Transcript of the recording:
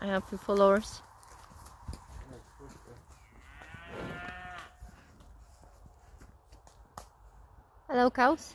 I have few followers. Hello cows.